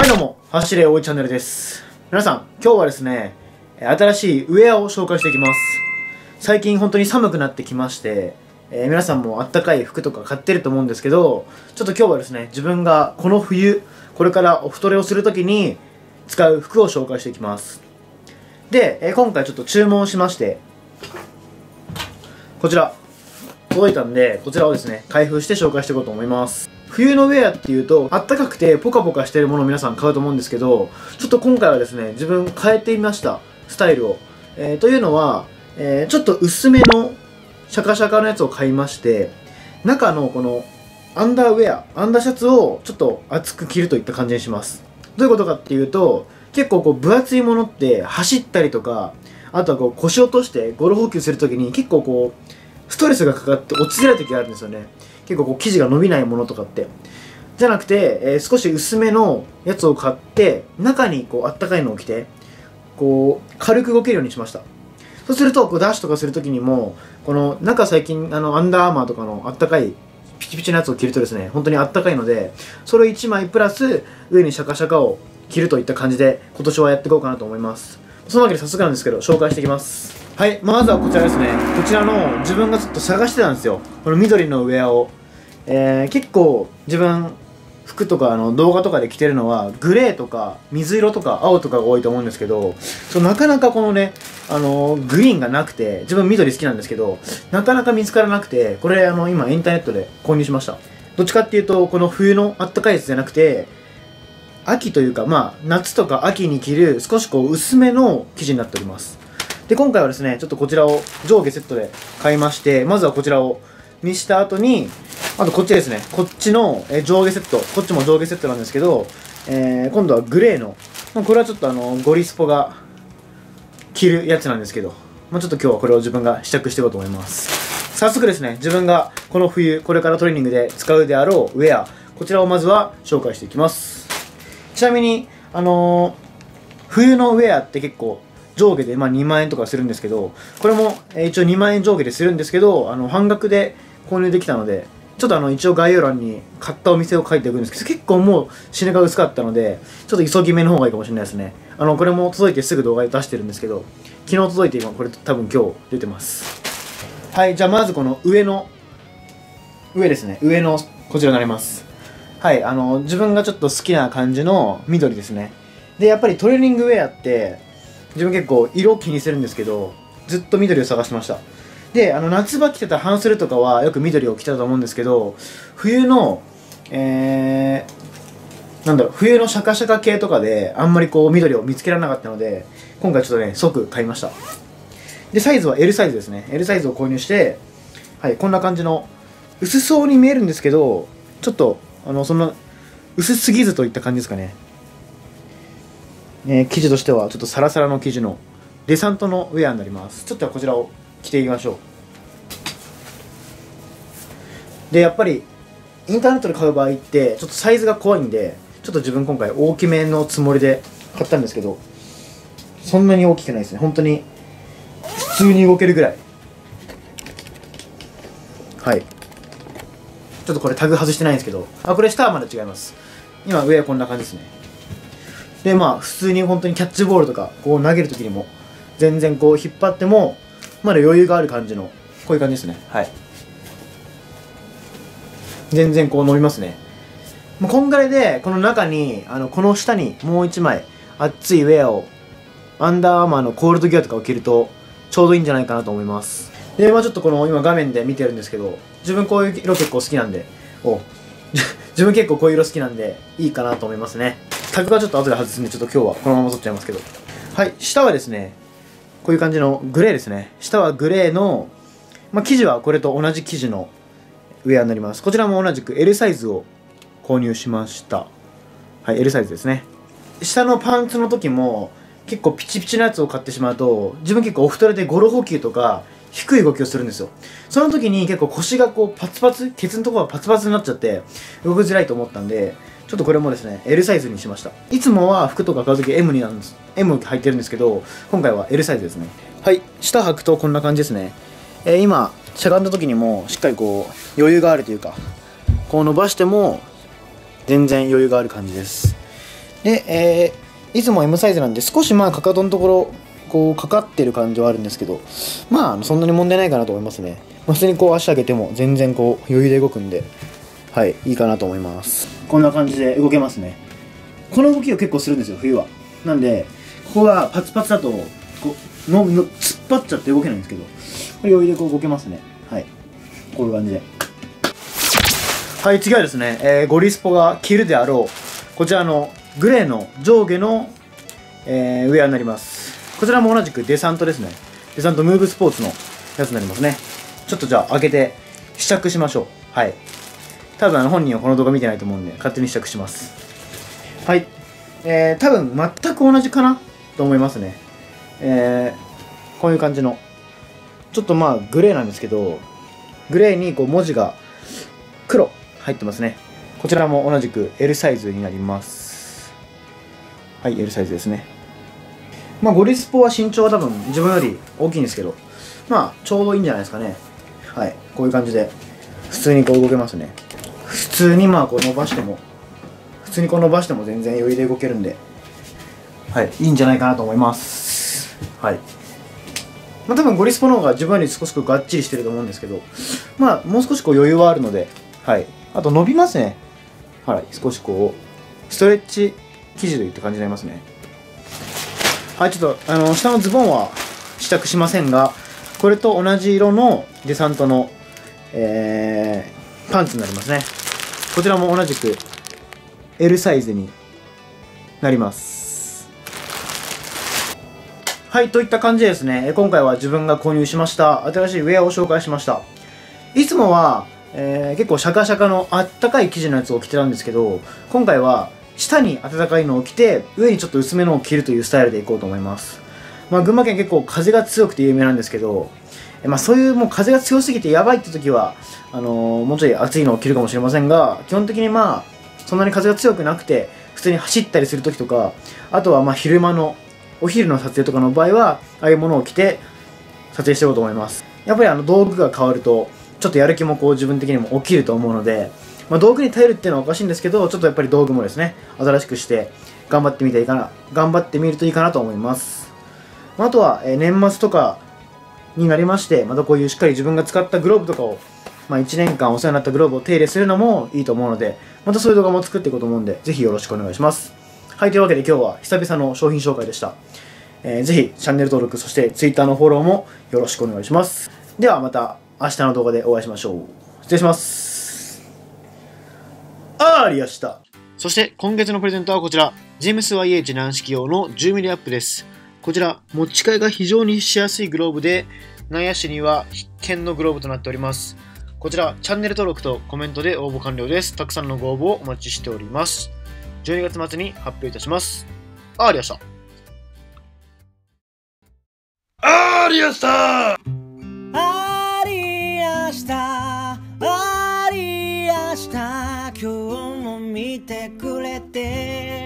はいどうも、走れおいチャンネルです。皆さん、今日はですね、新しいウェアを紹介していきます。最近本当に寒くなってきまして、えー、皆さんもあったかい服とか買ってると思うんですけど、ちょっと今日はですね、自分がこの冬、これからお太れをするときに使う服を紹介していきます。で、えー、今回ちょっと注文しまして、こちら、届いたんで、こちらをですね、開封して紹介していこうと思います。冬のウェアっていうと、あったかくてポカポカしてるものを皆さん買うと思うんですけど、ちょっと今回はですね、自分変えてみました。スタイルを。えー、というのは、えー、ちょっと薄めのシャカシャカのやつを買いまして、中のこのアンダーウェア、アンダーシャツをちょっと厚く着るといった感じにします。どういうことかっていうと、結構こう分厚いものって走ったりとか、あとはこう腰落としてゴロ補給するときに結構こう、ストレスがかかって落ちづらい時があるんですよね。結構こう生地が伸びないものとかって。じゃなくて、えー、少し薄めのやつを買って中にこうあったかいのを着てこう軽く動けるようにしました。そうするとこうダッシュとかするときにもこの中最近あのアンダーアーマーとかのあったかいピチピチのやつを着るとですね本当にあったかいのでそれを1枚プラス上にシャカシャカを着るといった感じで今年はやっていこうかなと思います。そのわけで早速なんですけど紹介していきます。はいまずはこちらですね。こちらの自分がずっと探してたんですよ。この緑のウェアを。えー、結構自分服とかあの動画とかで着てるのはグレーとか水色とか青とかが多いと思うんですけどそうなかなかこのねあのグリーンがなくて自分緑好きなんですけどなかなか見つからなくてこれあの今インターネットで購入しました。どっちかっていうとこの冬のあったかいやつじゃなくて秋というかまあ夏とか秋に着る少しこう薄めの生地になっております。で今回はですねちょっとこちらを上下セットで買いましてまずはこちらをにした後にあとこっちですね。こっちの、上下セット。こっちも上下セットなんですけど、えー、今度はグレーの、これはちょっとあの、ゴリスポが着るやつなんですけど、まあ、ちょっと今日はこれを自分が試着していこうと思います。早速ですね、自分がこの冬、これからトレーニングで使うであろうウェア、こちらをまずは紹介していきます。ちなみに、あのー、冬のウェアって結構上下でまあ2万円とかするんですけど、これも一応2万円上下でするんですけど、あの半額で購入できたので、ちょっとあの一応概要欄に買ったお店を書いておくんですけど結構もう死ぬが薄かったのでちょっと急ぎ目の方がいいかもしれないですね。あのこれも届いてすぐ動画で出してるんですけど昨日届いて今これ多分今日出てます。はいじゃあまずこの上の上ですね。上のこちらになります。はいあの自分がちょっと好きな感じの緑ですね。でやっぱりトレーニングウェアって自分結構色気にするんですけどずっと緑を探してました。であの夏場着てた半袖とかはよく緑を着てたと思うんですけど冬のえー、なんだろう冬のシャカシャカ系とかであんまりこう緑を見つけられなかったので今回ちょっとね即買いました。でサイズは L サイズですね。L サイズを購入してはいこんな感じの薄そうに見えるんですけどちょっとあのそんな薄すぎずといった感じですかね。えー、生地としてはちょっとサラサラの生地のデサントのウェアになります。ちょっとこちらを着ていきましょう。でやっぱりインターネットで買う場合ってちょっとサイズが怖いんでちょっと自分今回大きめのつもりで買ったんですけどそんなに大きくないですね。本当に普通に動けるぐらい。はい。ちょっとこれタグ外してないんですけどあこれ下はまだ違います。今上はこんな感じですね。でまあ普通に本当にキャッチボールとかこう投げるときにも全然こう引っ張ってもまだ余裕がある感じのこういう感じですね。はい。全然こう伸びますね。もうこんぐらいでこの中にあのこの下にもう一枚熱いウェアをアンダーアーマーのコールドギアとかを着るとちょうどいいんじゃないかなと思います。でまあちょっとこの今画面で見てるんですけど自分こういう色結構好きなんでお 自分結構こういう色好きなんでいいかなと思いますね。タグがちょっと後で外すんでちょっと今日はこのまま取っちゃいますけど。はい下はですねこういう感じのグレーですね。下はグレーの、まあ、生地はこれと同じ生地のウェアになります。こちらも同じく L サイズを購入しました。はい L サイズですね。下のパンツの時も結構ピチピチなやつを買ってしまうと自分結構お太りでゴロ補給とか低い動きをするんですよ。その時に結構腰がこうパツパツケツのところがパツパツになっちゃって動きづらいと思ったんでちょっとこれもですね L サイズにしました。いつもは服とか買う時 M になんです M 履いてるんですけど今回は L サイズですね。はい下履くとこんな感じですね、えー、今しゃがんだ時にもしっかりこう余裕があるというかこう伸ばしても全然余裕がある感じです。で、えー、いつも M サイズなんで少しまあかかとのところこうかかってる感じはあるんですけどまあそんなに問題ないかなと思いますね、普通にこう足上げても全然こう余裕で動くんで。はいいいかなと思います。こんな感じで動けますね。この動きを結構するんですよ冬は。なんでここがパツパツだとこうのの突っ張っちゃって動けないんですけどこれ余裕でこう動けますね。はい。こういう感じで。はい次はですね、えー、ゴリスポが着るであろう。こちらのグレーの上下の、えー、ウェアになります。こちらも同じくデサントですね。デサントムーブスポーツのやつになりますね。ちょっとじゃあ開けて試着しましょう。はい。多分あの本人はこの動画見てないと思うんで勝手に試着します。はい。えー、多分全く同じかなと思いますね。えー、こういう感じの。ちょっとまあグレーなんですけどグレーにこう文字が黒入ってますね。こちらも同じく L サイズになります。はい L サイズですね。まあゴリスポは身長は多分自分より大きいんですけどまあちょうどいいんじゃないですかね。はいこういう感じで普通にこう動けますね。通にまあこう伸ばしても普通にこう伸ばしても全然余裕で動けるんで。はい。いいんじゃないかなと思います。はい。まあ多分ゴリスポの方が自分より少しこうがっちりしてると思うんですけどまあもう少しこう余裕はあるのではい。あと伸びますね。はい。少しこうストレッチ生地といった感じになりますね。はいちょっとあの下のズボンは試着しませんがこれと同じ色のデサントの、えー、パンツになりますねこちらも同じく L サイズになります。はいといった感じですね。今回は自分が購入しました。新しいウェアを紹介しました。いつもはえー、結構シャカシャカのあったかい生地のやつを着てたんですけど今回は下に暖かいのを着て上にちょっと薄めのを着るというスタイルでいこうと思います。まあ群馬県結構風が強くて有名なんですけどまあそういうもう風が強すぎてやばいって時はあのー、もうちょい暑いのを着るかもしれませんが基本的にまあそんなに風が強くなくて普通に走ったりする時とかあとはまあ昼間のお昼の撮影とかの場合はああいうものを着て撮影していこうと思います。やっぱりあの道具が変わるとちょっとやる気もこう自分的にも起きると思うので、まあ、道具に頼るっていうのはおかしいんですけどちょっとやっぱり道具もですね新しくして頑張ってみていいかな頑張ってみるといいかなと思います、まあ、あとは、え年末とかになりましてまたこういうしっかり自分が使ったグローブとかをまあ、1年間お世話になったグローブを手入れするのもいいと思うので、またそういう動画も作っていこうと思うんで、ぜひよろしくお願いします。はい、というわけで今日は久々の商品紹介でした。えー、ぜひチャンネル登録、そして Twitter のフォローもよろしくお願いします。ではまた明日の動画でお会いしましょう。失礼します。ありやした。そして今月のプレゼントはこちら。ジェームス YH 軟式用の 10mm アップです。こちら、持ち替えが非常にしやすいグローブで、内野手には必見のグローブとなっております。こちら、チャンネル登録とコメントで応募完了です。たくさんのご応募をお待ちしております。12月末に発表いたします。ありやした。ありやしたありやした今日も見てくれて